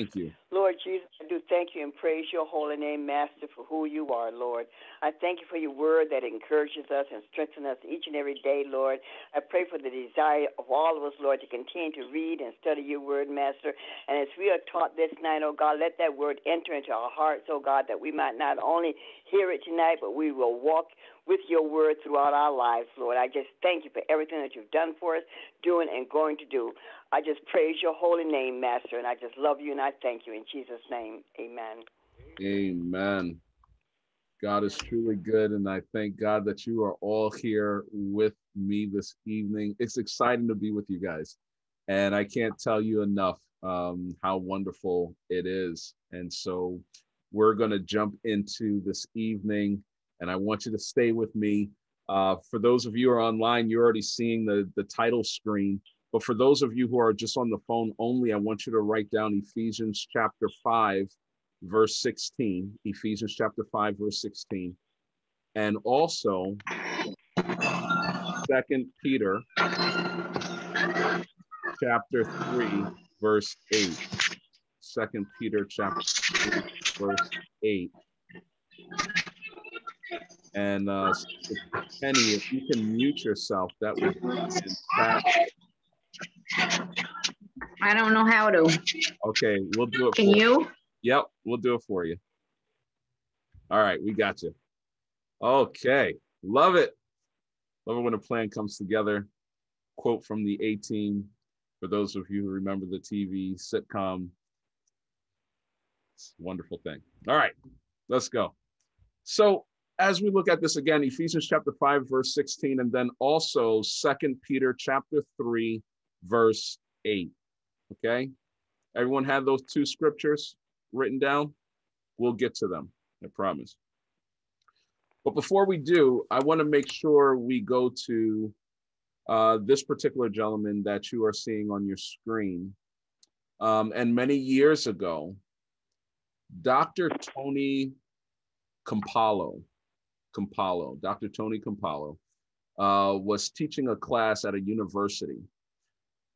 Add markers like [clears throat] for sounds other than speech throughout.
Thank you. Lord Jesus, I do thank you and praise your holy name, Master, for who you are, Lord. I thank you for your word that encourages us and strengthens us each and every day, Lord. I pray for the desire of all of us, Lord, to continue to read and study your word, Master. And as we are taught this night, oh God, let that word enter into our hearts, oh God, that we might not only hear it tonight, but we will walk with your word throughout our lives, Lord. I just thank you for everything that you've done for us, doing, and going to do. I just praise your holy name, Master, and I just love you and I thank you in Jesus' name. Amen. Amen. God is truly good, and I thank God that you are all here with me this evening. It's exciting to be with you guys, and I can't tell you enough um, how wonderful it is. And so, we're going to jump into this evening and I want you to stay with me. Uh, for those of you who are online, you're already seeing the, the title screen. But for those of you who are just on the phone only, I want you to write down Ephesians chapter 5, verse 16. Ephesians chapter 5, verse 16. And also, Second Peter chapter 3, verse 8. Second Peter chapter 3, verse 8. And uh, Penny, if you can mute yourself, that would be fantastic. I don't know how to. Okay, we'll do it. Can you? Yep, we'll do it for you. All right, we got you. Okay, love it. Love it when a plan comes together. Quote from the A Team for those of you who remember the TV sitcom. It's a wonderful thing. All right, let's go. So as we look at this again, Ephesians chapter 5, verse 16, and then also Second Peter chapter 3, verse 8. Okay. Everyone have those two scriptures written down? We'll get to them, I promise. But before we do, I want to make sure we go to uh, this particular gentleman that you are seeing on your screen. Um, and many years ago, Dr. Tony Campolo Campolo, Dr. Tony Campolo, uh, was teaching a class at a university.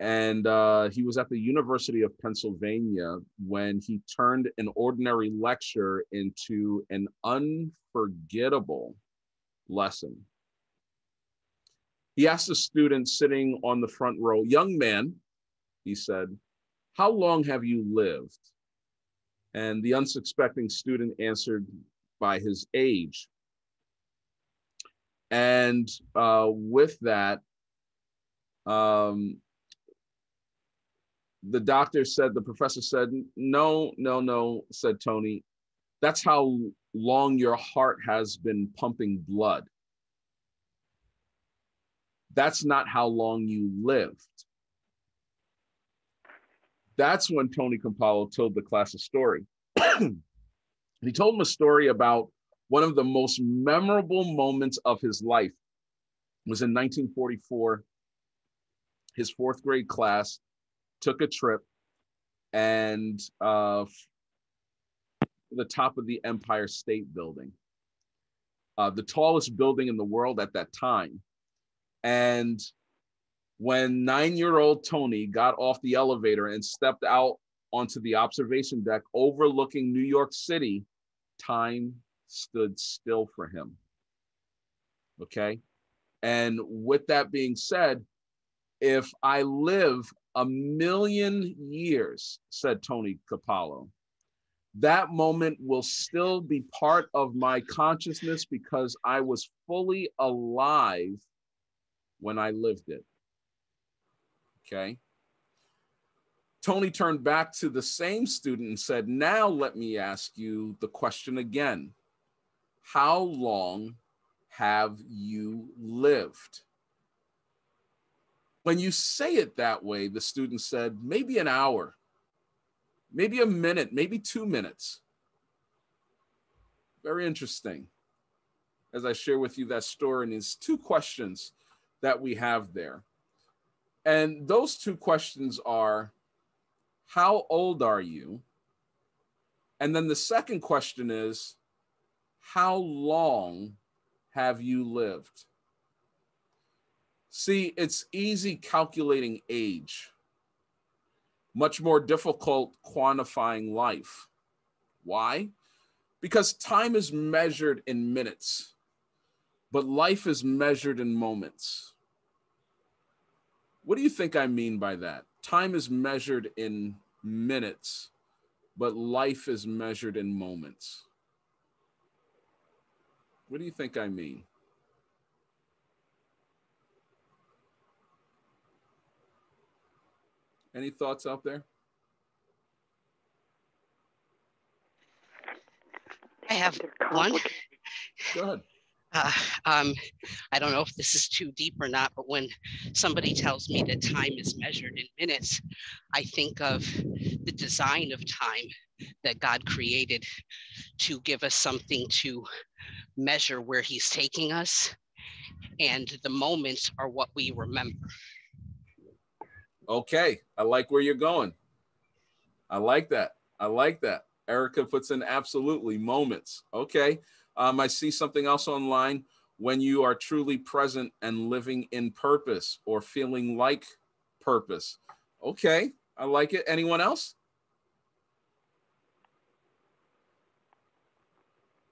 And uh, he was at the University of Pennsylvania when he turned an ordinary lecture into an unforgettable lesson. He asked the student sitting on the front row, Young man, he said, How long have you lived? And the unsuspecting student answered by his age. And uh, with that, um, the doctor said, the professor said, no, no, no, said Tony. That's how long your heart has been pumping blood. That's not how long you lived. That's when Tony Campolo told the class a story. [clears throat] he told them a story about one of the most memorable moments of his life was in 1944. His fourth grade class took a trip and uh, the top of the Empire State Building, uh, the tallest building in the world at that time. And when nine year old Tony got off the elevator and stepped out onto the observation deck overlooking New York City, time stood still for him. Okay. And with that being said, if I live a million years, said Tony Campolo, that moment will still be part of my consciousness because I was fully alive when I lived it. Okay. Tony turned back to the same student and said, Now let me ask you the question again. How long have you lived? When you say it that way, the student said, maybe an hour, maybe a minute, maybe two minutes. Very interesting. As I share with you that story, and it's two questions that we have there. And those two questions are How old are you? And then the second question is how long have you lived? See, it's easy calculating age. much more difficult quantifying life. Why? Because time is measured in minutes, but life is measured in moments. What do you think I mean by that? Time is measured in minutes, but life is measured in moments. What do you think I mean? Any thoughts out there? I have one. Go ahead. Uh, um, I don't know if this is too deep or not, but when somebody tells me that time is measured in minutes, I think of the design of time that God created to give us something to measure where He's taking us. And the moments are what we remember. Okay, I like where you're going. I like that. I like that. Erica puts in absolutely moments. Okay. Um, I see something else online. When you are truly present and living in purpose or feeling like purpose. Okay, I like it. Anyone else?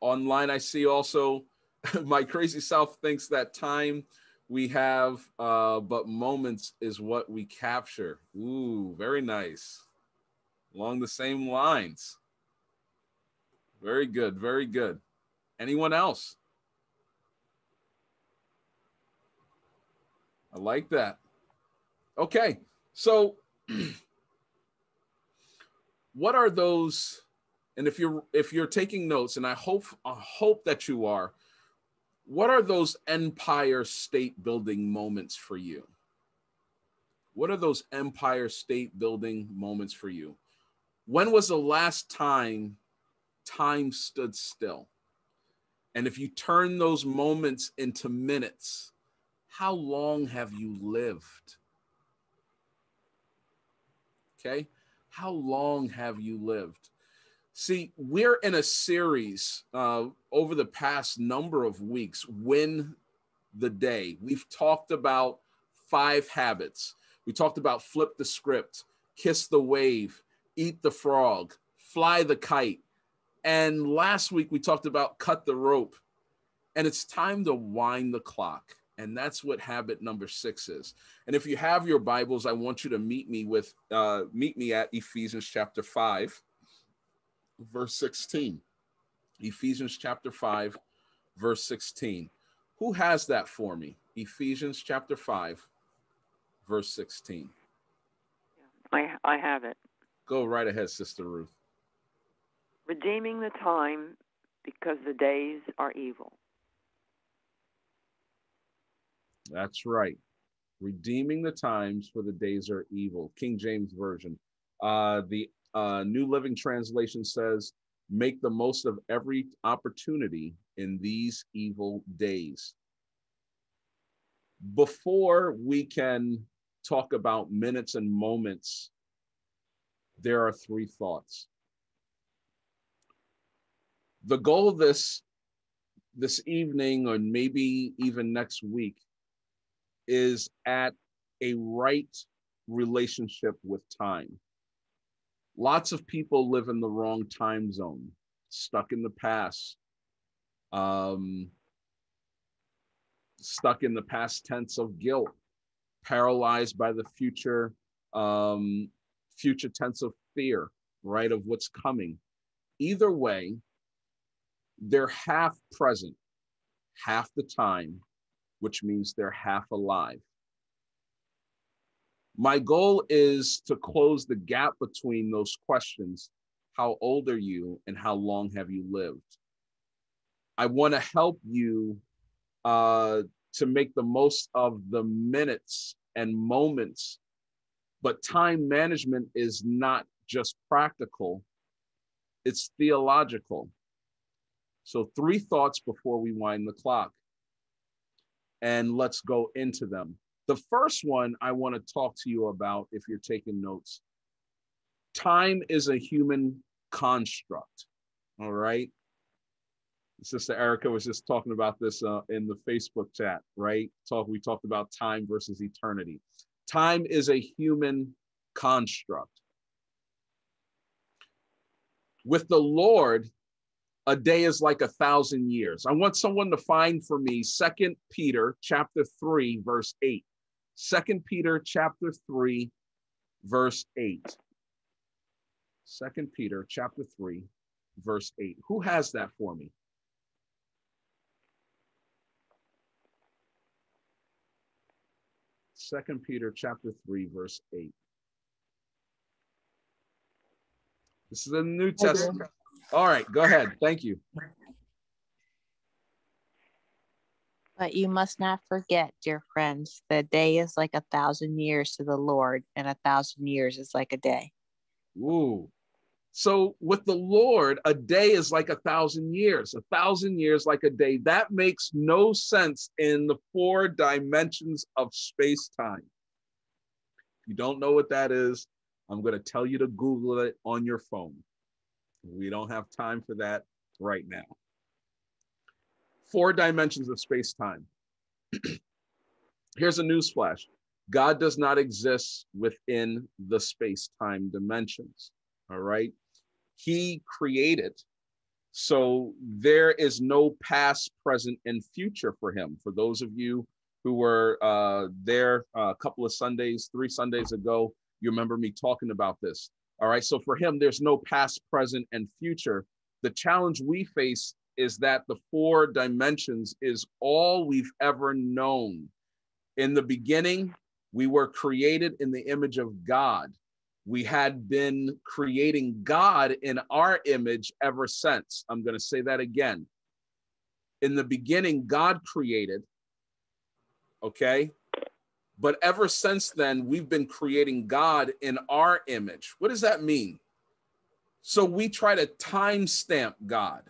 Online, I see also [laughs] my crazy self thinks that time we have, uh, but moments is what we capture. Ooh, very nice. Along the same lines. Very good. Very good. Anyone else? I like that. Okay. So [clears throat] what are those and if you're if you're taking notes and I hope I hope that you are what are those empire state building moments for you? What are those empire state building moments for you? When was the last time time stood still? And if you turn those moments into minutes, how long have you lived? Okay. How long have you lived? See, we're in a series uh, over the past number of weeks, Win the Day. We've talked about five habits. We talked about flip the script, kiss the wave, eat the frog, fly the kite. And last week we talked about cut the rope. And it's time to wind the clock. And that's what habit number six is. And if you have your Bibles, I want you to meet me with uh, meet me at Ephesians chapter five verse 16. Ephesians chapter 5, verse 16. Who has that for me? Ephesians chapter 5, verse 16. I, I have it. Go right ahead, Sister Ruth. Redeeming the time because the days are evil. That's right. Redeeming the times for the days are evil. King James Version. Uh, the uh, New Living Translation says, make the most of every opportunity in these evil days. Before we can talk about minutes and moments, there are three thoughts. The goal of this this evening or maybe even next week is at a right relationship with time. Lots of people live in the wrong time zone, stuck in the past, um, stuck in the past tense of guilt, paralyzed by the future, um, future tense of fear, right, of what's coming. Either way, they're half present, half the time, which means they're half alive. My goal is to close the gap between those questions how old are you and how long have you lived? I want to help you uh, to make the most of the minutes and moments. But time management is not just practical, it's theological. So, three thoughts before we wind the clock. And let's go into them. The first one I want to talk to you about, if you're taking notes, time is a human construct. All right. Sister Erica was just talking about this uh, in the Facebook chat, right? Talk. We talked about time versus eternity. Time is a human construct. With the Lord, a day is like a thousand years. I want someone to find for me Second Peter chapter 3, verse 8. Second Peter chapter 3, verse 8. Second Peter chapter 3, verse 8. Who has that for me? Second Peter chapter 3, verse 8. This is the New Testament. All right, go ahead. Thank you. But you must not forget, dear friends, the day is like a thousand years to the Lord, and a thousand years is like a day. Ooh. So with the Lord, a day is like a thousand years, a thousand years like a day. That makes no sense in the four dimensions of space time. If you don't know what that is, I'm going to tell you to Google it on your phone. We don't have time for that right now. Four dimensions of space time. [clears throat] Here's a news flash God does not exist within the space time dimensions. All right. He created. So there is no past, present, and future for him. For those of you who were uh, there a couple of Sundays, three Sundays ago, you remember me talking about this. All right. So for him, there's no past, present, and future. The challenge we face is that the four dimensions is all we've ever known. In the beginning, we were created in the image of God. We had been creating God in our image ever since. I'm going to say that again. In the beginning, God created, okay? But ever since then, we've been creating God in our image. What does that mean? So we try to timestamp God,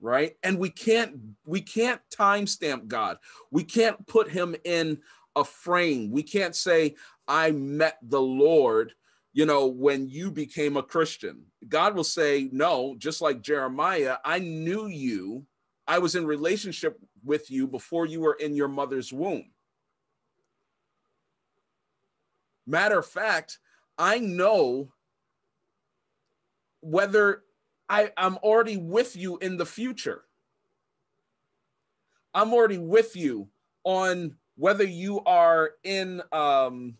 right? And we can't we can't timestamp God. We can't put him in a frame. We can't say I met the Lord, you know, when you became a Christian. God will say, "No, just like Jeremiah, I knew you. I was in relationship with you before you were in your mother's womb." Matter of fact, I know whether I, I'm already with you in the future. I'm already with you on whether you are in um,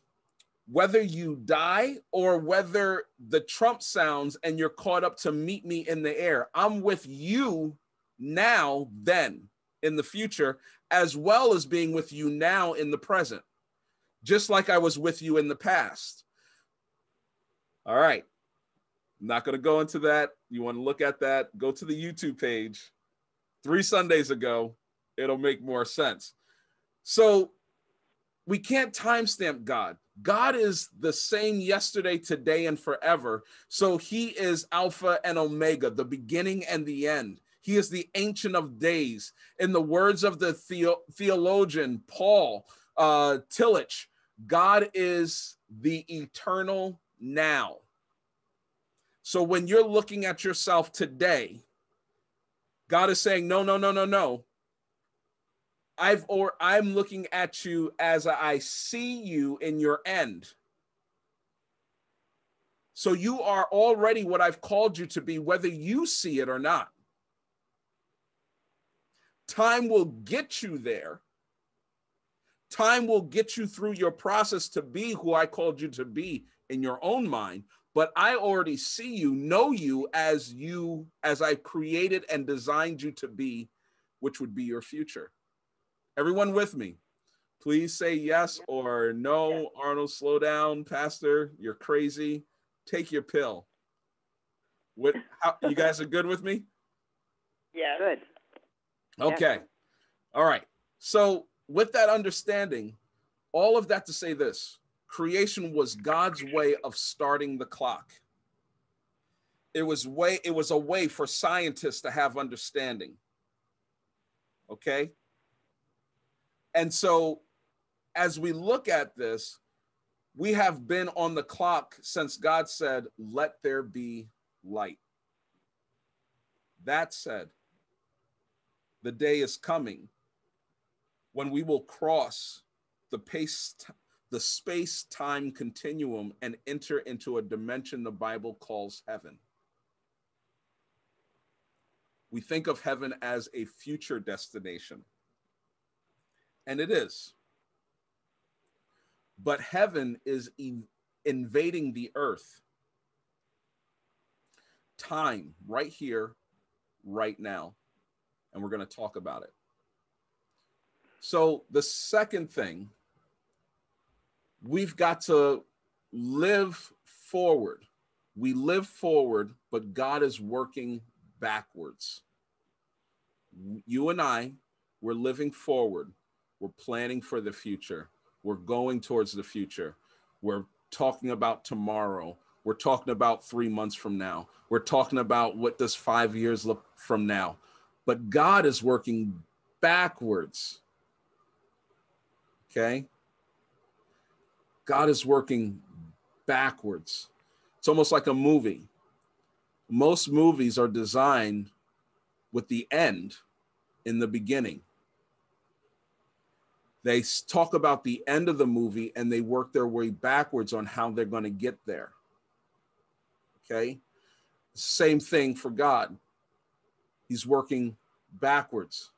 whether you die or whether the trump sounds and you're caught up to meet me in the air. I'm with you now, then in the future, as well as being with you now in the present just like I was with you in the past. All right. I'm not going to go into that. You want to look at that, go to the YouTube page. Three Sundays ago, it'll make more sense. So we can't timestamp God. God is the same yesterday, today, and forever. So he is Alpha and Omega, the beginning and the end. He is the Ancient of Days. In the words of the, the- theologian Paul, uh, Tillich. God is the eternal now. So when you're looking at yourself today, God is saying, no, no, no, no, no. I've or I'm looking at you as I see you in your end. So you are already what I've called you to be, whether you see it or not. Time will get you there Time will get you through your process to be who I called you to be in your own mind. But I already see you, know you as you, as I created and designed you to be, which would be your future. Everyone with me? Please say yes or no. Arnold, slow down. Pastor, you're crazy. Take your pill. What? How, you guys are good with me? Yeah. Good. Okay. All right. So with that understanding, all of that to say this creation was God's way of starting the clock. It was way it was a way for scientists to have understanding. Okay? And so as we look at this, we have been on the clock since God said, "Let there be light." That said, the day is coming when we will cross the pace the space time continuum and enter into a dimension the bible calls heaven we think of heaven as a future destination. And it is. But heaven is in, invading the earth. Time, right here, right now. And we're going to talk about it. So, the second thing, we've got to live forward. We live forward, but God is working backwards. You and I, we're living forward. We're planning for the future. We're going towards the future. We're talking about tomorrow. We're talking about three months from now. We're talking about what does five years look from now. But God is working backwards. Okay? God is working backwards. It's almost like a movie. Most movies are designed with the end in the beginning. They talk about the end of the movie and they work their way backwards on how they're going to get there. Okay. Same thing for God. He's working backwards.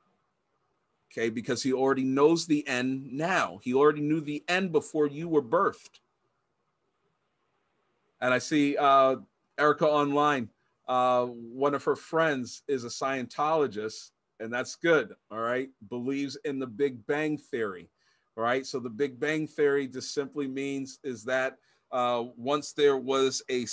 Okay. Because he already knows the end now. He already knew the end before you were birthed. And I see uh, Erica online. Uh, one of her friends is a Scientologist and that's good. All right. Believes in the Big Bang Theory. All right. So the Big Bang Theory just simply means is that uh, once there was a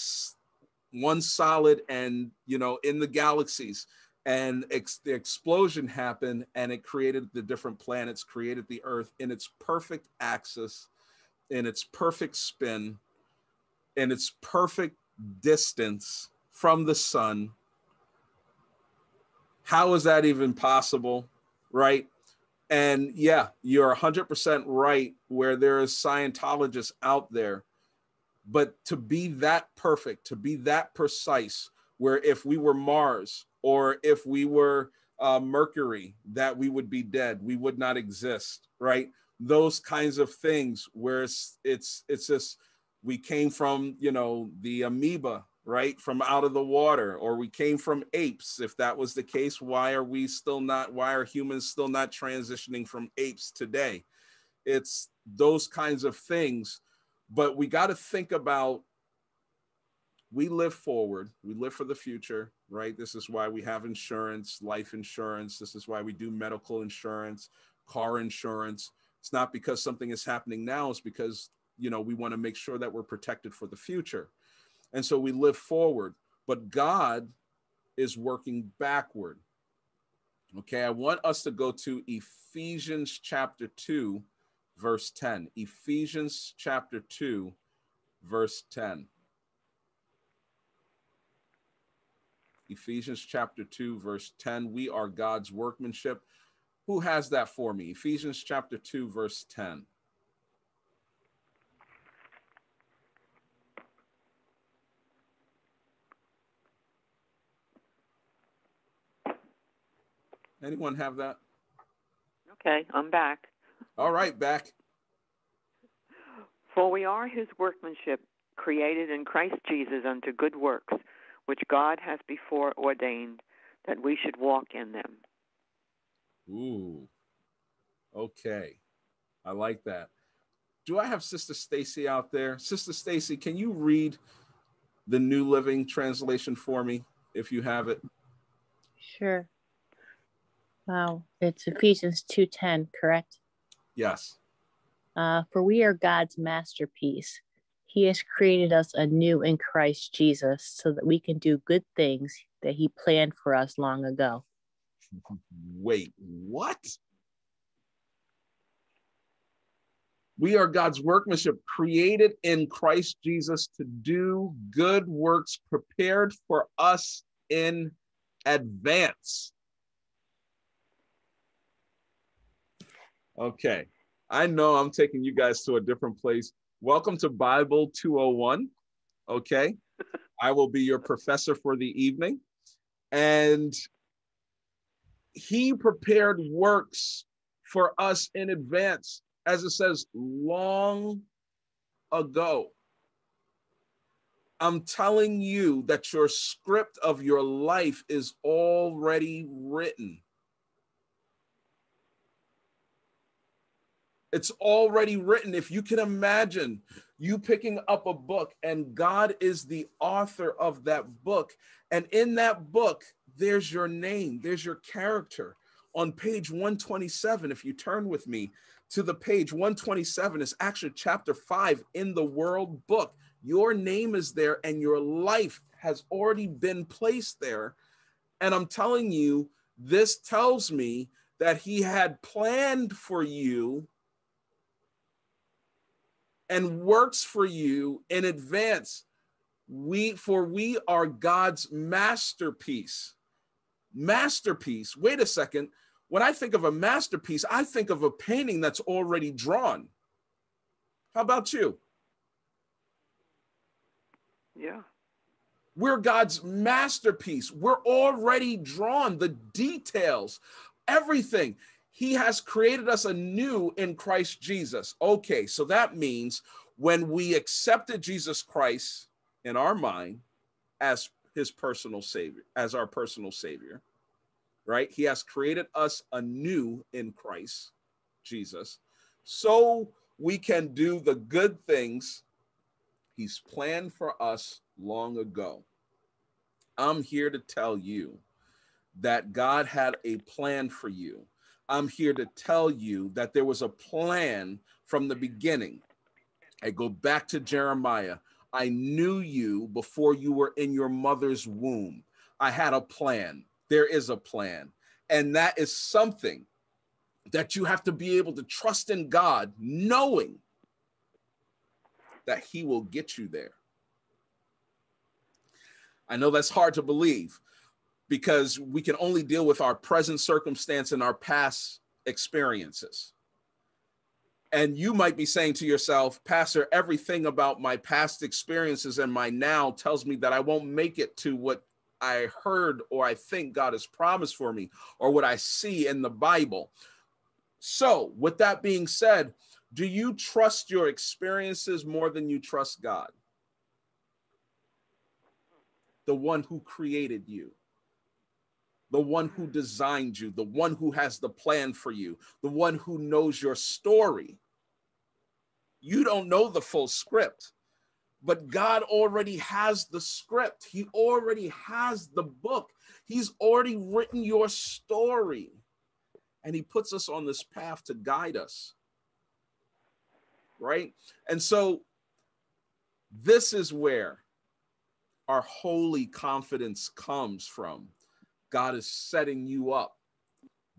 one solid and you know in the galaxies and ex- the explosion happened and it created the different planets created the earth in its perfect axis in its perfect spin in its perfect distance from the sun how is that even possible? Right. And yeah, you're 100% right where there is Scientologists out there. But to be that perfect, to be that precise, where if we were Mars or if we were uh, Mercury, that we would be dead, we would not exist, right? Those kinds of things where it's it's it's just we came from you know the amoeba right? From out of the water or we came from apes. If that was the case why are we still not why are humans still not transitioning from apes today? It's those kinds of things but we got to think about we live forward we live for the future right this is why we have insurance life insurance this is why we do medical insurance car insurance it's not because something is happening now it's because you know we want to make sure that we're protected for the future and so we live forward, but God is working backward. Okay, I want us to go to Ephesians chapter 2, verse 10. Ephesians chapter 2, verse 10. Ephesians chapter 2, verse 10. We are God's workmanship. Who has that for me? Ephesians chapter 2, verse 10. Anyone have that? Okay, I'm back. All right, back. For we are his workmanship, created in Christ Jesus unto good works, which God has before ordained that we should walk in them. Ooh. Okay. I like that. Do I have Sister Stacy out there? Sister Stacy, can you read the New Living Translation for me if you have it? Sure. Wow, it's Ephesians 2:10, correct? Yes. Uh, for we are God's masterpiece. He has created us anew in Christ Jesus so that we can do good things that he planned for us long ago. Wait, what? We are God's workmanship, created in Christ Jesus to do good works prepared for us in advance. Okay. I know I'm taking you guys to a different place. Welcome to Bible 201. Okay. [laughs] I will be your professor for the evening. And he prepared works for us in advance, as it says, long ago. I'm telling you that your script of your life is already written. It's already written. If you can imagine you picking up a book and God is the author of that book, and in that book, there's your name, there's your character. On page 127, if you turn with me to the page 127, is actually chapter five in the world book. Your name is there and your life has already been placed there. And I'm telling you, this tells me that he had planned for you and works for you in advance. We for we are God's masterpiece. Masterpiece. Wait a second. When I think of a masterpiece, I think of a painting that's already drawn. How about you? Yeah. We're God's masterpiece. We're already drawn the details, everything. He has created us anew in Christ Jesus. Okay, so that means when we accepted Jesus Christ in our mind as his personal savior, as our personal savior, right? He has created us anew in Christ Jesus so we can do the good things he's planned for us long ago. I'm here to tell you that God had a plan for you I'm here to tell you that there was a plan from the beginning. I go back to Jeremiah. I knew you before you were in your mother's womb. I had a plan. There is a plan. And that is something that you have to be able to trust in God, knowing that He will get you there. I know that's hard to believe, because we can only deal with our present circumstance and our past experiences. And you might be saying to yourself, Pastor, everything about my past experiences and my now tells me that I won't make it to what I heard or I think God has promised for me or what I see in the Bible. So, with that being said, do you trust your experiences more than you trust God? The one who created you the one who designed you, the one who has the plan for you, the one who knows your story. You don't know the full script, but God already has the script. He already has the book. He's already written your story. And He puts us on this path to guide us. Right? And so, this is where our holy confidence comes from God is setting you up.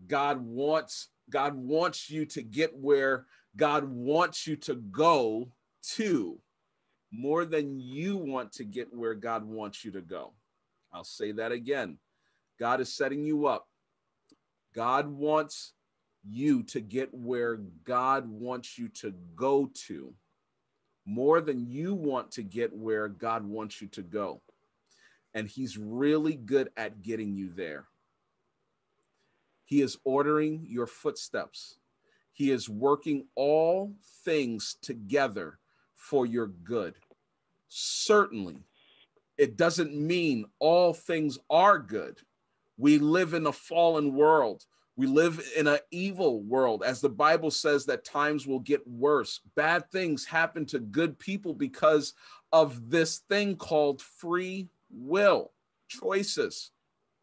God wants God wants you to get where God wants you to go to more than you want to get where God wants you to go. I'll say that again. God is setting you up. God wants you to get where God wants you to go to more than you want to get where God wants you to go and he's really good at getting you there. He is ordering your footsteps. He is working all things together for your good. Certainly, it doesn't mean all things are good. We live in a fallen world. We live in an evil world, as the Bible says that times will get worse. Bad things happen to good people because of this thing called free will, choices,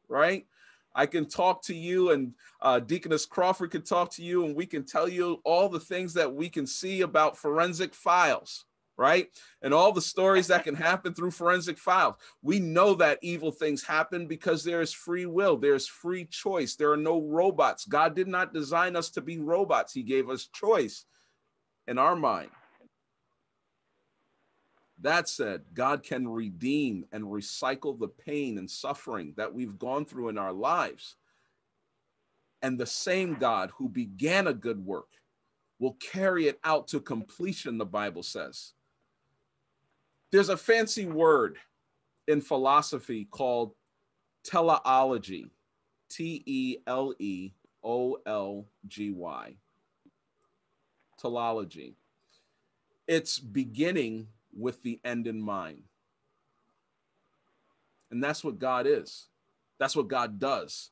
right? I can talk to you, and uh, Deaconess Crawford can talk to you, and we can tell you all the things that we can see about forensic files, right? And all the stories that can happen through forensic files. We know that evil things happen because there is free will, there's free choice. There are no robots. God did not design us to be robots, He gave us choice in our mind. That said, God can redeem and recycle the pain and suffering that we've gone through in our lives. And the same God who began a good work will carry it out to completion, the Bible says. There's a fancy word in philosophy called teleology, T E L E O L G Y. Teleology. It's beginning with the end in mind. And that's what God is. That's what God does.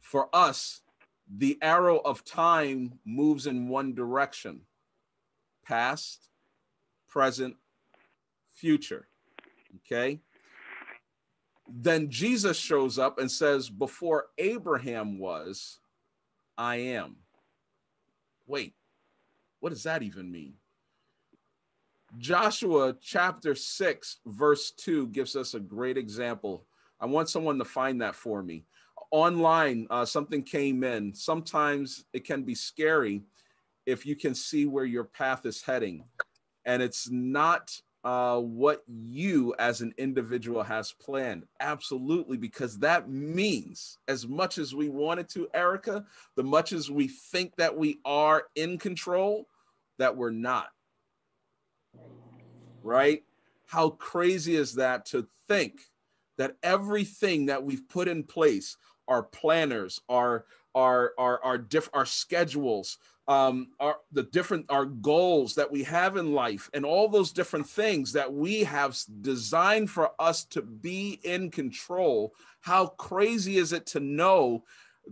For us, the arrow of time moves in one direction past, present, future. Okay. Then Jesus shows up and says, Before Abraham was, I am. Wait, what does that even mean? Joshua chapter 6, verse 2 gives us a great example. I want someone to find that for me. Online, uh, something came in. Sometimes it can be scary if you can see where your path is heading. And it's not uh, what you as an individual has planned. Absolutely, because that means as much as we wanted to, Erica, the much as we think that we are in control, that we're not. Right? How crazy is that to think that everything that we've put in place, our planners, our our our our diff, our schedules, um, our the different our goals that we have in life and all those different things that we have designed for us to be in control how crazy is it to know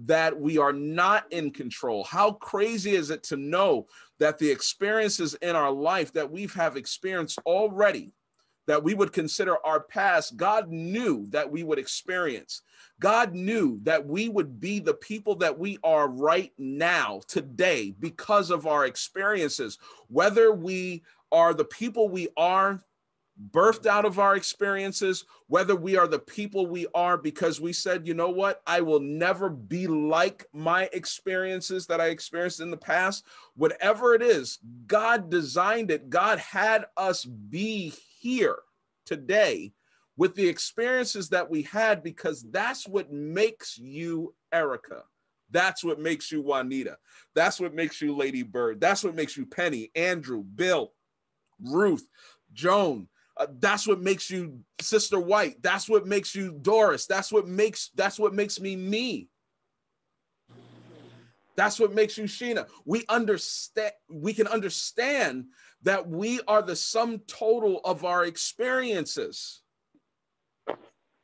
that we are not in control how crazy is it to know that the experiences in our life that we've have experienced already that we would consider our past god knew that we would experience God knew that we would be the people that we are right now, today, because of our experiences. Whether we are the people we are birthed out of our experiences, whether we are the people we are because we said, you know what, I will never be like my experiences that I experienced in the past. Whatever it is, God designed it. God had us be here today with the experiences that we had because that's what makes you Erica. That's what makes you Juanita. That's what makes you Lady Bird. That's what makes you Penny, Andrew, Bill, Ruth, Joan. Uh, that's what makes you Sister White. That's what makes you Doris. That's what makes that's what makes me me. That's what makes you Sheena. We understand we can understand that we are the sum total of our experiences.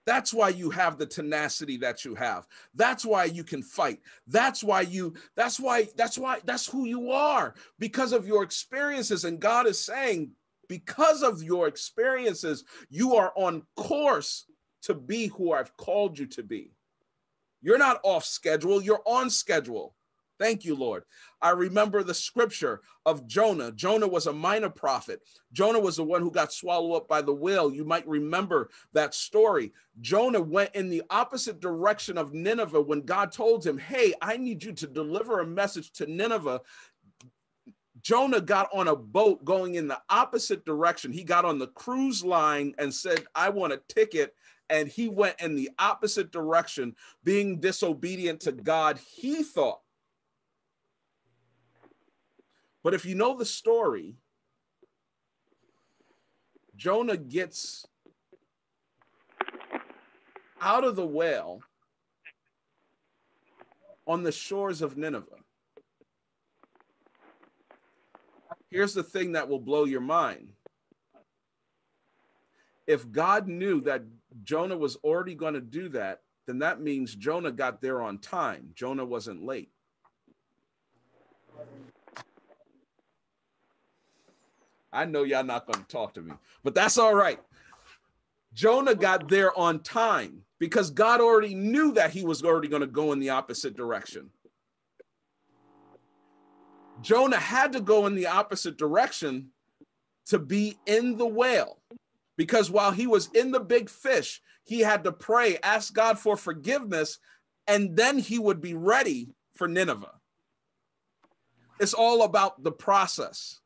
That's why you have the tenacity that you have. That's why you can fight. That's why you, that's why, that's why, that's who you are because of your experiences. And God is saying, because of your experiences, you are on course to be who I've called you to be. You're not off schedule, you're on schedule. Thank you, Lord. I remember the scripture of Jonah. Jonah was a minor prophet. Jonah was the one who got swallowed up by the whale. You might remember that story. Jonah went in the opposite direction of Nineveh when God told him, Hey, I need you to deliver a message to Nineveh. Jonah got on a boat going in the opposite direction. He got on the cruise line and said, I want a ticket and he went in the opposite direction, being disobedient to God. He thought but if you know the story, Jonah gets out of the whale on the shores of Nineveh. Here's the thing that will blow your mind. If God knew that Jonah was already going to do that, then that means Jonah got there on time. Jonah wasn't late. I know y'all not going to talk to me, but that's all right. Jonah got there on time because God already knew that he was already going to go in the opposite direction. Jonah had to go in the opposite direction to be in the whale because while he was in the big fish, he had to pray, ask God for forgiveness, and then he would be ready for Nineveh. It's all about the process.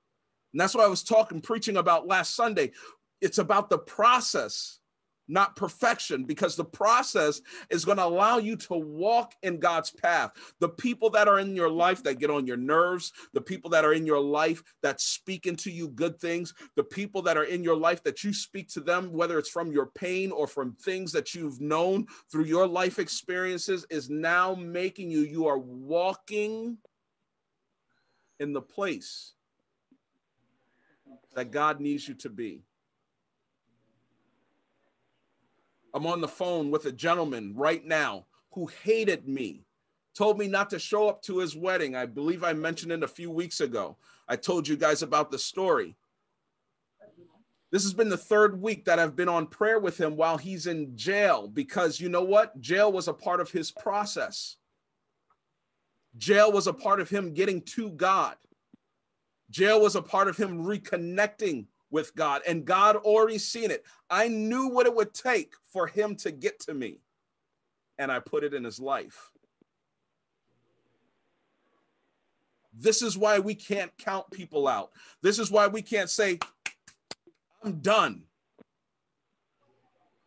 And that's what I was talking, preaching about last Sunday. It's about the process, not perfection, because the process is going to allow you to walk in God's path. The people that are in your life that get on your nerves, the people that are in your life that speak into you good things, the people that are in your life that you speak to them, whether it's from your pain or from things that you've known through your life experiences, is now making you, you are walking in the place that God needs you to be. I'm on the phone with a gentleman right now who hated me, told me not to show up to his wedding. I believe I mentioned it a few weeks ago. I told you guys about the story. This has been the third week that I've been on prayer with him while he's in jail because you know what? Jail was a part of his process. Jail was a part of him getting to God. Jail was a part of him reconnecting with God, and God already seen it. I knew what it would take for him to get to me, and I put it in his life. This is why we can't count people out. This is why we can't say, I'm done.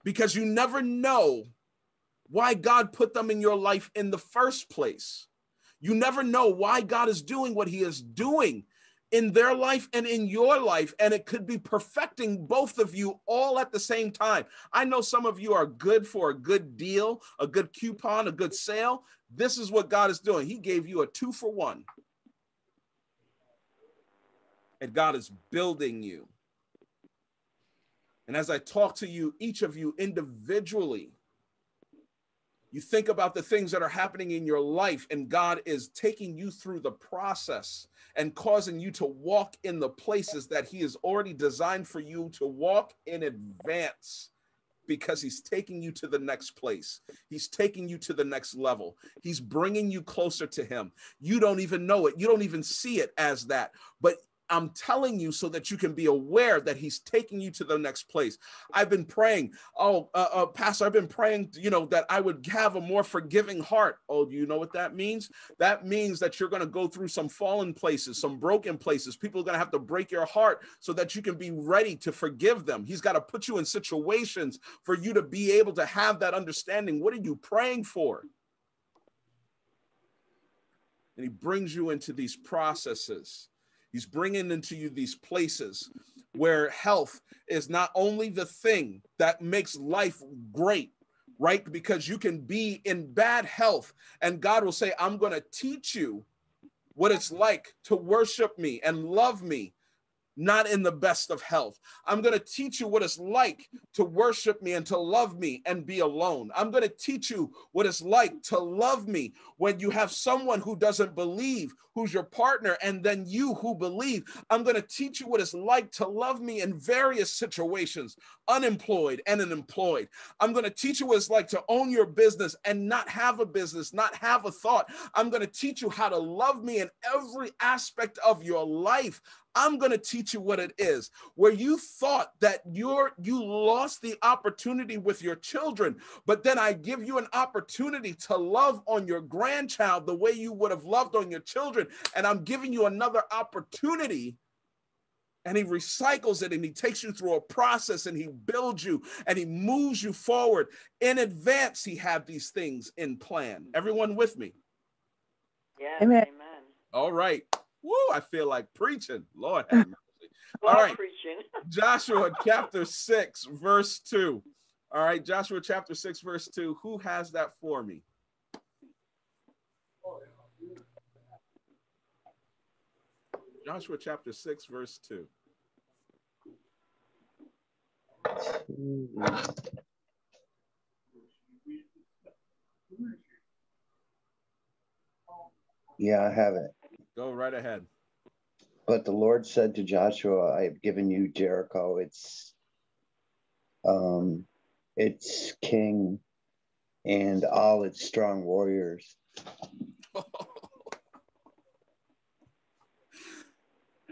Because you never know why God put them in your life in the first place. You never know why God is doing what he is doing in their life and in your life. And it could be perfecting both of you all at the same time. I know some of you are good for a good deal, a good coupon, a good sale. This is what God is doing. He gave you a two for one. And God is building you. And as I talk to you, each of you individually, you think about the things that are happening in your life, and God is taking you through the process and causing you to walk in the places that He has already designed for you to walk in advance because He's taking you to the next place. He's taking you to the next level. He's bringing you closer to Him. You don't even know it, you don't even see it as that, but I'm telling you so that you can be aware that he's taking you to the next place. I've been praying, oh, uh, uh, Pastor, I've been praying, you know, that I would have a more forgiving heart. Oh, do you know what that means? That means that you're going to go through some fallen places, some broken places. People are going to have to break your heart so that you can be ready to forgive them. He's got to put you in situations for you to be able to have that understanding. What are you praying for? And he brings you into these processes He's bringing into you these places where health is not only the thing that makes life great, right? Because you can be in bad health, and God will say, I'm going to teach you what it's like to worship me and love me not in the best of health. I'm going to teach you what it's like to worship me and to love me and be alone. I'm going to teach you what it's like to love me when you have someone who doesn't believe, who's your partner, and then you who believe. I'm going to teach you what it's like to love me in various situations, unemployed and unemployed. I'm going to teach you what it's like to own your business and not have a business, not have a thought. I'm going to teach you how to love me in every aspect of your life. I'm going to teach you what it is. Where you thought that you're you lost the opportunity with your children, but then I give you an opportunity to love on your grandchild the way you would have loved on your children, and I'm giving you another opportunity. And he recycles it and he takes you through a process and he builds you and he moves you forward. In advance, he had these things in plan. Everyone with me? Yes, amen. amen. All right. Woo, I feel like preaching. Lord have [laughs] mercy. All right. Preaching. [laughs] Joshua chapter 6, verse 2. All right, Joshua chapter 6, verse 2. Who has that for me? Joshua chapter 6, verse 2. Yeah, I have it. Go right ahead. But the Lord said to Joshua, I have given you Jericho. It's um its king and all its strong warriors. [laughs]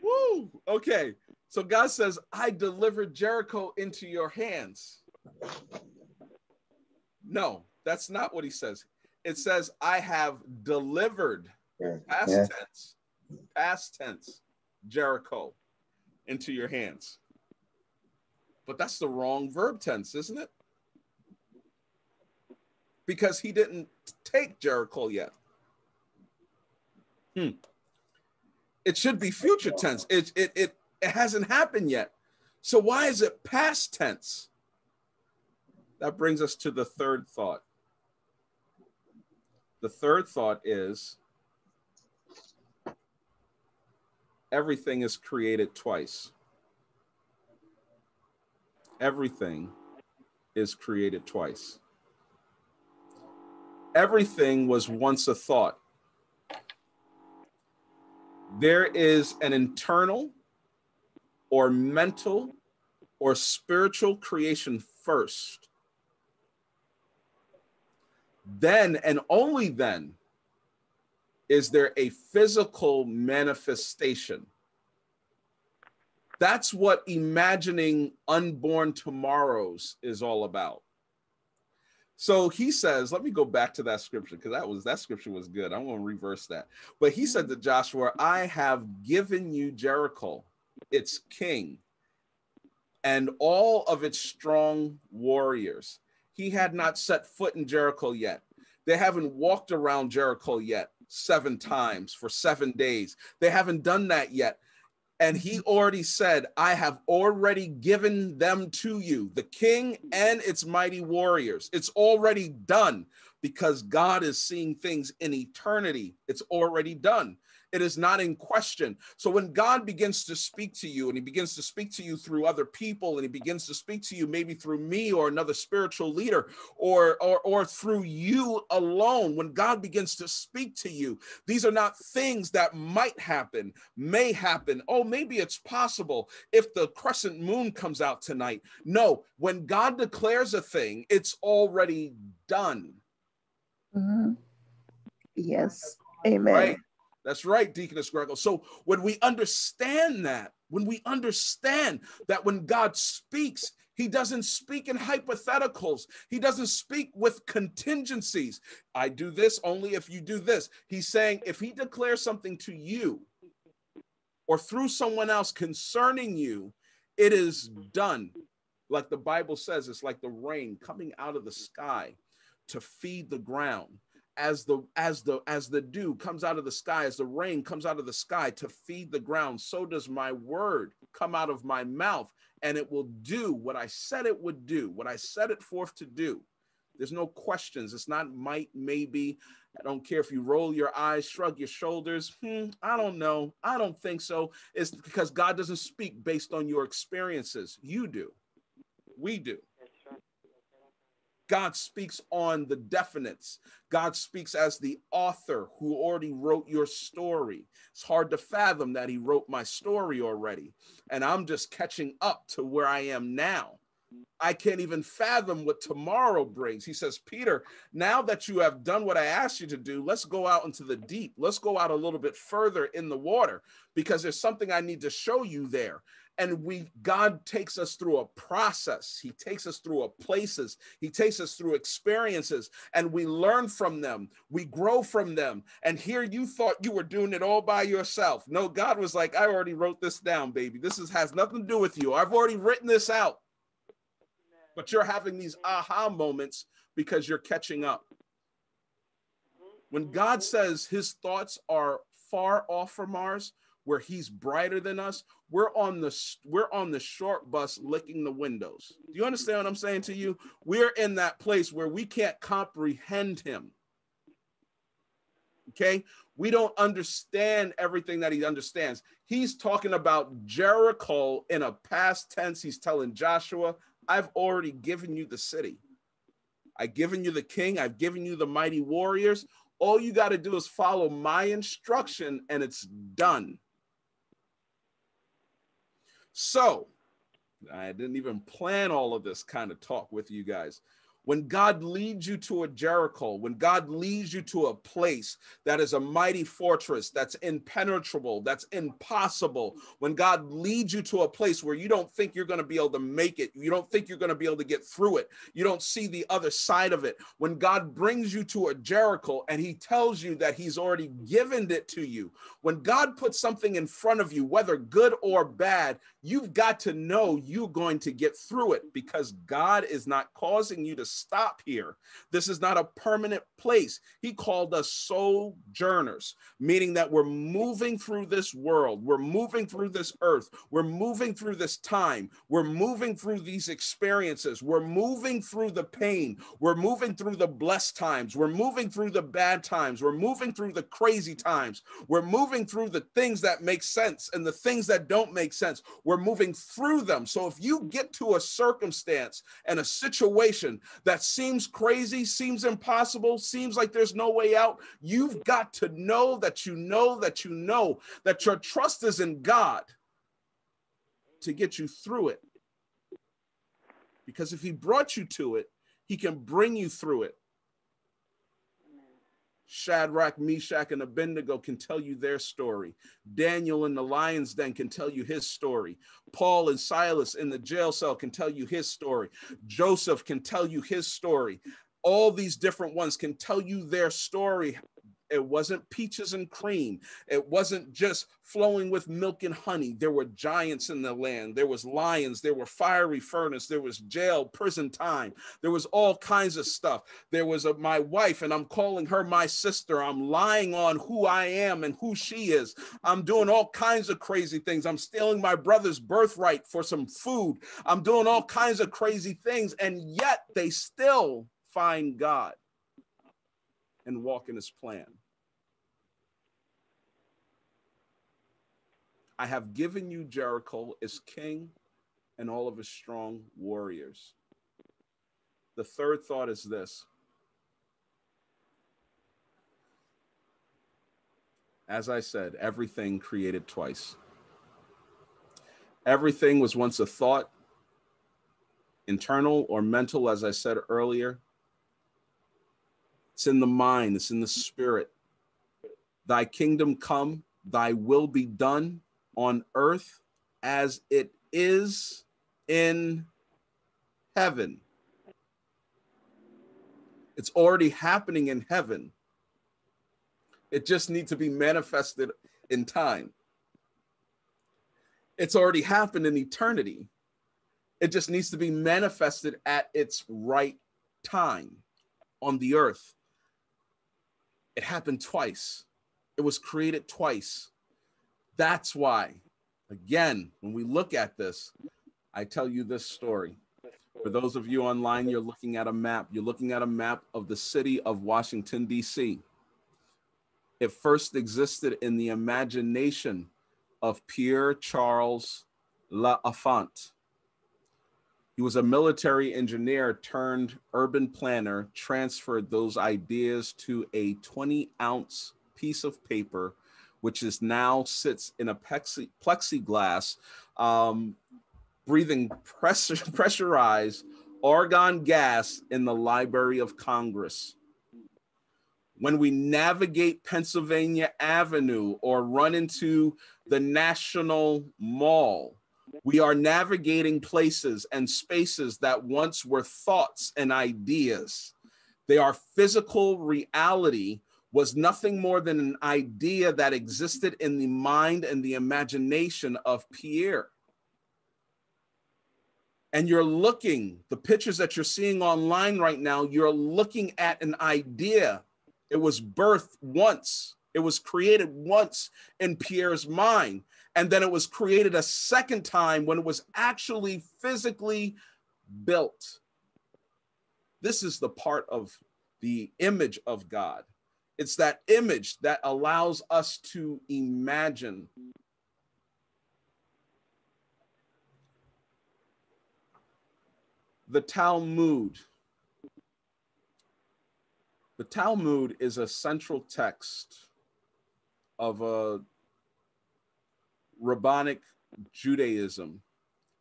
Woo! Okay. So God says, I delivered Jericho into your hands. No, that's not what he says. It says, I have delivered Past yeah. tense. Past tense. Jericho into your hands. But that's the wrong verb tense, isn't it? Because he didn't take Jericho yet. Hmm. It should be future tense. It, it, it, it hasn't happened yet. So why is it past tense? That brings us to the third thought. The third thought is everything is created twice. Everything is created twice. Everything was once a thought. There is an internal or mental or spiritual creation first. Then and only then is there a physical manifestation. That's what imagining unborn tomorrows is all about. So he says, let me go back to that scripture because that was that scripture was good. I'm going to reverse that. But he said to Joshua, I have given you Jericho, its king, and all of its strong warriors. He had not set foot in Jericho yet. They haven't walked around Jericho yet seven times for seven days. They haven't done that yet. And he already said, I have already given them to you, the king and its mighty warriors. It's already done because God is seeing things in eternity. It's already done. It is not in question. So when God begins to speak to you and he begins to speak to you through other people and he begins to speak to you maybe through me or another spiritual leader or or or through you alone, when God begins to speak to you, these are not things that might happen, may happen. Oh, maybe it's possible if the crescent moon comes out tonight. No, when God declares a thing, it's already done. Mm-hmm. Yes. Amen. Right? That's right, Deaconess Greco. So when we understand that, when we understand that when God speaks, he doesn't speak in hypotheticals. He doesn't speak with contingencies. I do this only if you do this. He's saying if he declares something to you or through someone else concerning you, it is done. Like the Bible says, it's like the rain coming out of the sky to feed the ground as the as the as the dew comes out of the sky as the rain comes out of the sky to feed the ground so does my word come out of my mouth and it will do what i said it would do what i set it forth to do. There's no questions. It's not might maybe. I don't care if you roll your eyes shrug your shoulders. Hmm, i don't know. I don't think so. It's because god doesn't speak based on your experiences. You do. We do God speaks on the definites. God speaks as the author who already wrote your story. It's hard to fathom that he wrote my story already. And I'm just catching up to where I am now. I can't even fathom what tomorrow brings. He says, Peter, now that you have done what I asked you to do, let's go out into the deep. Let's go out a little bit further in the water because there's something I need to show you there and we god takes us through a process. He takes us through a places. He takes us through experiences and we learn from them. We grow from them. And here you thought you were doing it all by yourself. No god was like i already wrote this down baby. This is, has nothing to do with you. I've already written this out. But you're having these aha moments because you're catching up. When god says his thoughts are far off from ours where he's brighter than us we're on the we're on the short bus licking the windows. Do you understand what i'm saying to you? We're in that place where we can't comprehend him. Okay? We don't understand everything that he understands. He's talking about jericho in a past tense. He's telling joshua i've already given you the city. I've given you the king. I've given you the mighty warriors. All you got to do is follow my instruction and it's done so, I didn't even plan all of this kind of talk with you guys. When God leads you to a Jericho, when God leads you to a place that is a mighty fortress, that's impenetrable, that's impossible, when God leads you to a place where you don't think you're going to be able to make it, you don't think you're going to be able to get through it, you don't see the other side of it, when God brings you to a Jericho and he tells you that he's already given it to you, when God puts something in front of you, whether good or bad, you've got to know you're going to get through it because God is not causing you to stop here. This is not a permanent place. He called us sojourners, meaning that we're moving through this world, we're moving through this earth, we're moving through this time, we're moving through these experiences, we're moving through the pain, we're moving through the blessed times, we're moving through the bad times, we're moving through the crazy times, we're moving through the things that make sense and the things that don't make sense. We're moving through them. So if you get to a circumstance and a situation that seems crazy, seems impossible, seems like there's no way out, you've got to know that you know that you know that your trust is in God to get you through it. Because if He brought you to it, He can bring you through it. Shadrach, Meshach, and Abednego can tell you their story. Daniel in the lion's den can tell you his story. Paul and Silas in the jail cell can tell you his story. Joseph can tell you his story. All these different ones can tell you their story, it wasn't peaches and cream. It wasn't just flowing with milk and honey. There were giants in the land. There was lions. There were fiery furnace. There was jail, prison time. There was all kinds of stuff. There was a, my wife, and I'm calling her my sister. I'm lying on who I am and who she is. I'm doing all kinds of crazy things. I'm stealing my brother's birthright for some food. I'm doing all kinds of crazy things, and yet they still find God and walk in his plan. I have given you Jericho as king and all of his strong warriors. The third thought is this. As I said, everything created twice. Everything was once a thought, internal or mental, as I said earlier. It's in the mind, it's in the spirit. Thy kingdom come, thy will be done on earth as it is in heaven. It's already happening in heaven. It just needs to be manifested in time. It's already happened in eternity. It just needs to be manifested at its right time on the earth. It happened twice. It was created twice. That's why, again, when we look at this, I tell you this story. For those of you online, you're looking at a map. You're looking at a map of the city of Washington, D.C. It first existed in the imagination of Pierre Charles L'Enfant. He was a military engineer turned urban planner, transferred those ideas to a 20 ounce piece of paper which is now sits in a plexi, plexiglass, um, breathing pressure, [laughs] pressurized argon gas in the Library of Congress. When we navigate Pennsylvania Avenue or run into the National Mall, we are navigating places and spaces that once were thoughts and ideas. They are physical reality was nothing more than an idea that existed in the mind and the imagination of Pierre. And you're looking, the pictures that you're seeing online right now, you're looking at an idea. It was birthed once, it was created once in Pierre's mind. And then it was created a second time when it was actually physically built. This is the part of the image of God it's that image that allows us to imagine. The Talmud. The Talmud is a central text of a rabbinic Judaism.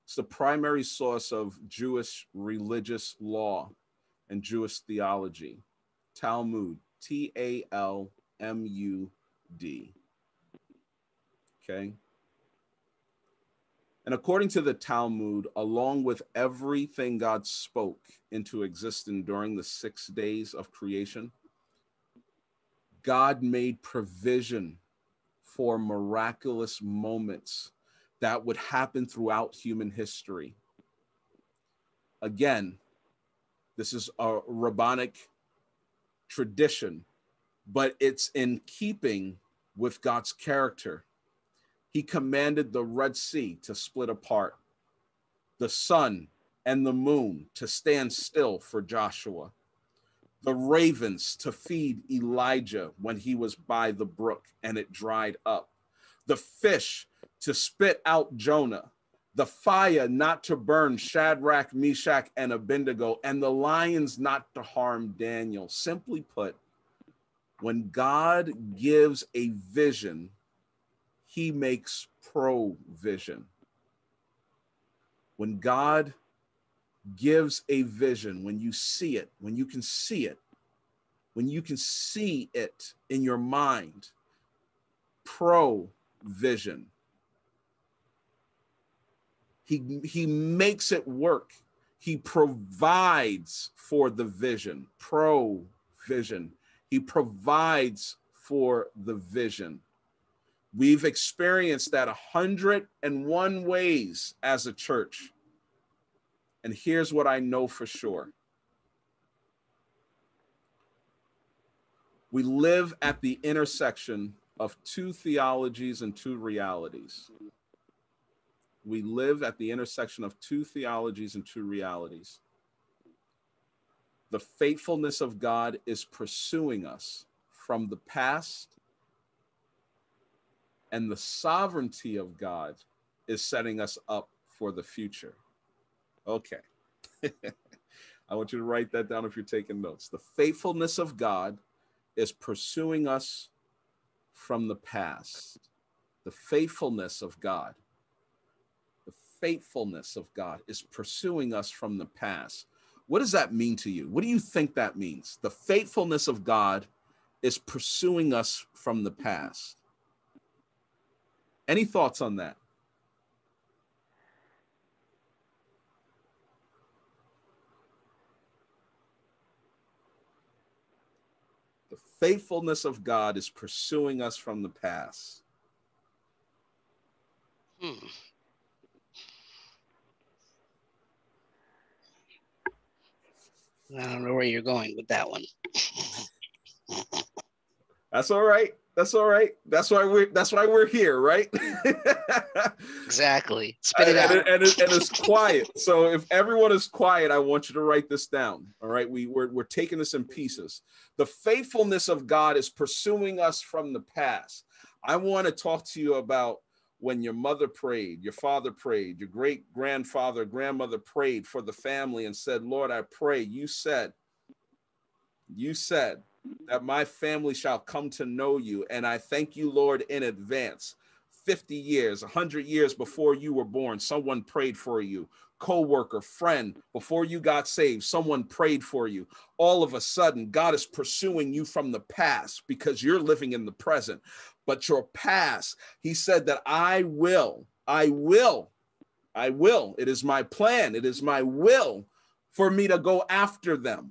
It's the primary source of Jewish religious law and Jewish theology. Talmud, T A L M U D. Okay. And according to the Talmud, along with everything God spoke into existence during the six days of creation, God made provision for miraculous moments that would happen throughout human history. Again, This is a rabbinic tradition, but it's in keeping with God's character. He commanded the Red Sea to split apart, the sun and the moon to stand still for Joshua, the ravens to feed Elijah when he was by the brook and it dried up, the fish to spit out Jonah, the fire not to burn Shadrach, Meshach, and Abednego, and the lions not to harm Daniel. Simply put, when God gives a vision, he makes provision. When God gives a vision, when you see it, when you can see it, when you can see it in your mind, provision. He, he makes it work. He provides for the vision, provision. He provides for the vision. We've experienced that 101 ways as a church. And here's what I know for sure we live at the intersection of two theologies and two realities. We live at the intersection of two theologies and two realities. The faithfulness of God is pursuing us from the past, and the sovereignty of God is setting us up for the future. Okay. [laughs] I want you to write that down if you're taking notes. The faithfulness of God is pursuing us from the past. The faithfulness of God, faithfulness of God is pursuing us from the past. What does that mean to you? What do you think that means? The faithfulness of God is pursuing us from the past. Any thoughts on that? The faithfulness of God is pursuing us from the past. Hmm. I don't know where you're going with that one. That's all right. That's all right. That's why we're that's why we're here, right? [laughs] exactly. Spit it out. And, and, it, and, it's quiet. So if everyone is quiet, I want you to write this down. All right. We we're, we're taking this in pieces. The faithfulness of God is pursuing us from the past. I want to talk to you about when your mother prayed, your father prayed, your great grandfather, grandmother prayed for the family and said, Lord, I pray. You said, you said that my family shall come to know you. And I thank you, Lord, in advance. 50 years, 100 years before you were born, someone prayed for you. Co-worker, friend, before you got saved, someone prayed for you. All of a sudden, God is pursuing you from the past because you're living in the present. But your past, He said that I will, I will, I will. It is my plan, it is my will for me to go after them.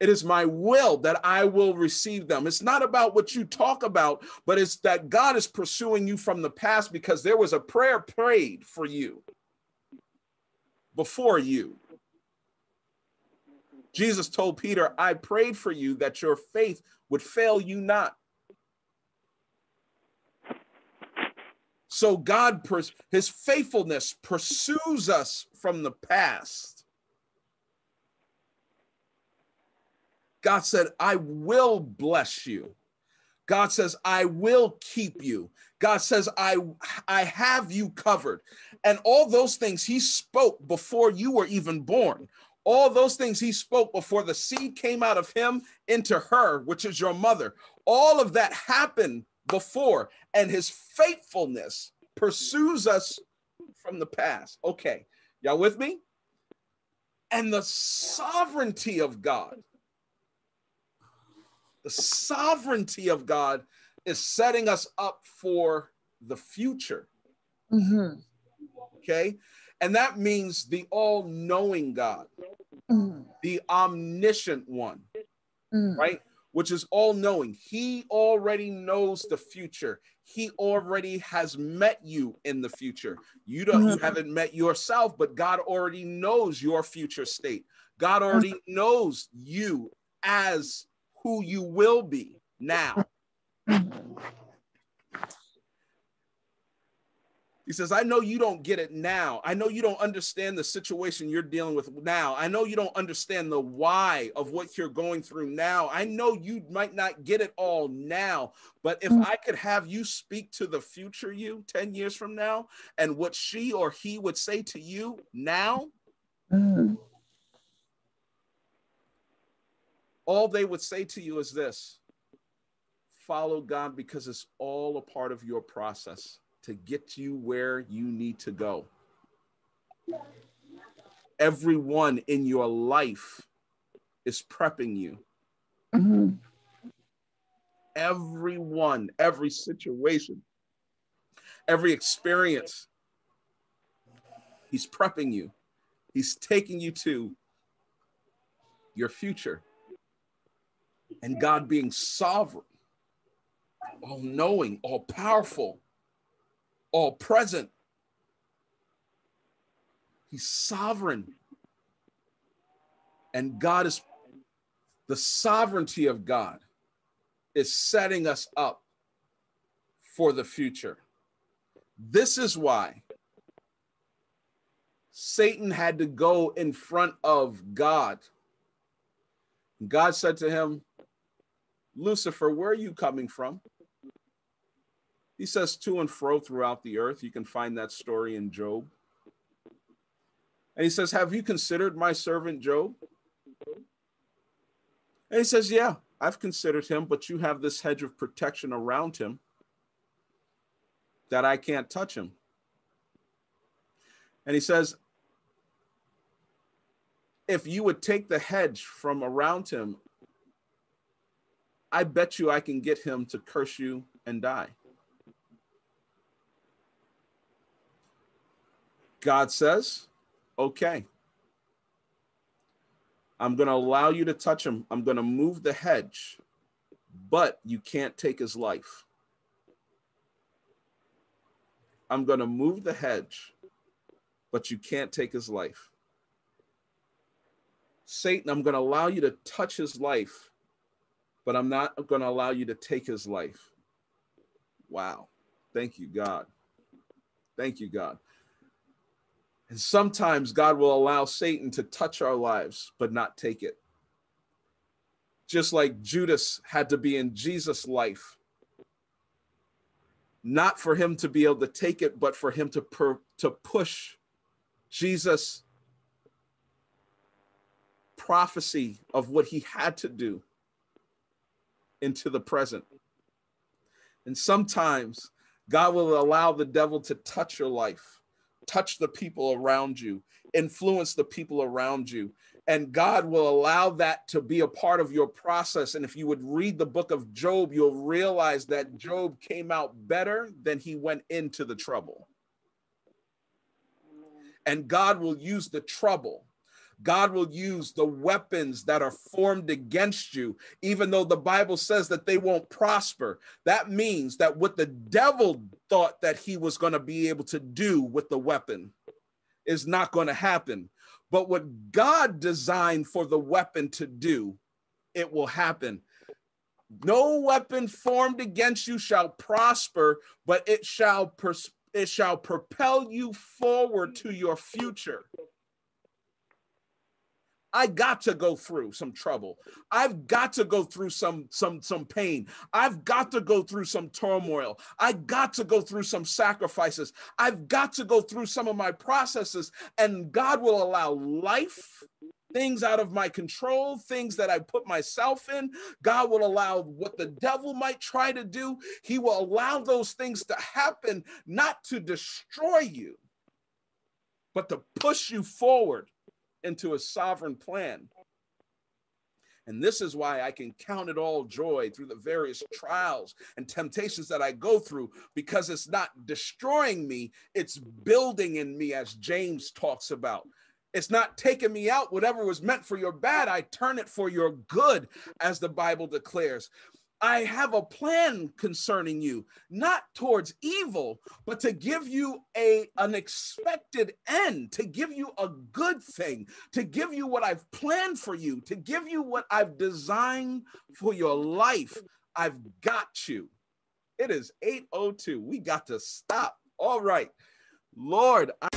It is my will that I will receive them. It's not about what you talk about, but it's that God is pursuing you from the past because there was a prayer prayed for you before you. Jesus told Peter, I prayed for you that your faith would fail you not. So God, his faithfulness pursues us from the past God said, I will bless you. God says, I will keep you. God says, I, I have you covered. And all those things he spoke before you were even born. All those things he spoke before the seed came out of him into her, which is your mother. All of that happened before, and his faithfulness pursues us from the past. Okay, y'all with me? And the sovereignty of God the sovereignty of God is setting us up for the future. Mm-hmm. Okay. And that means the all knowing God, mm-hmm. the omniscient one, mm-hmm. right? which is all knowing. He already knows the future. He already has met you in the future. You don't you haven't met yourself, but God already knows your future state. God already knows you as who you will be now. He says, I know you don't get it now. I know you don't understand the situation you're dealing with now. I know you don't understand the why of what you're going through now. I know you might not get it all now, but if mm. I could have you speak to the future you 10 years from now and what she or he would say to you now, mm. all they would say to you is this follow God because it's all a part of your process to get you where you need to go. Everyone in your life is prepping you. Mhm. Everyone, every situation, every experience, he's prepping you. He's taking you to your future. And God being sovereign, all knowing, all powerful, all present. He's sovereign. And God is the sovereignty of God is setting us up for the future. This is why Satan had to go in front of God. God said to him, Lucifer, where are you coming from? He says to and fro throughout the earth. You can find that story in Job. And he says, Have you considered my servant Job? And he says, Yeah, I've considered him, but you have this hedge of protection around him that I can't touch him. And he says, If you would take the hedge from around him, I bet you I can get him to curse you and die. God says, okay. I'm going to allow you to touch him. I'm going to move the hedge, but you can't take his life. I'm going to move the hedge, but you can't take his life. Satan, I'm going to allow you to touch his life, but I'm not going to allow you to take his life. Wow. Thank you, God. Thank you, God. And sometimes God will allow Satan to touch our lives, but not take it. Just like Judas had to be in Jesus' life, not for him to be able to take it, but for him to, per, to push Jesus' prophecy of what he had to do into the present. And sometimes God will allow the devil to touch your life touch the people around you, influence the people around you. And God will allow that to be a part of your process. And if you would read the book of Job, you'll realize that Job came out better than he went into the trouble. And God will use the trouble God will use the weapons that are formed against you, even though the Bible says that they won't prosper. That means that what the devil thought that he was going to be able to do with the weapon is not going to happen. But what God designed for the weapon to do, it will happen. No weapon formed against you shall prosper, but it shall pers- it shall propel you forward to your future. I got to go through some trouble. I've got to go through some some some pain. I've got to go through some turmoil. I got to go through some sacrifices. I've got to go through some of my processes and God will allow life things out of my control, things that I put myself in. God will allow what the devil might try to do. He will allow those things to happen not to destroy you, but to push you forward into a sovereign plan. And this is why I can count it all joy through the various trials and temptations that I go through, because it's not destroying me, it's building in me, as James talks about. It's not taking me out. Whatever was meant for your bad, I turn it for your good, as the Bible declares. I have a plan concerning you, not towards evil, but to give you a an expected end, to give you a good thing, to give you what I've planned for you, to give you what I've designed for your life. I've got you. It is 802. We got to stop. All right. Lord, I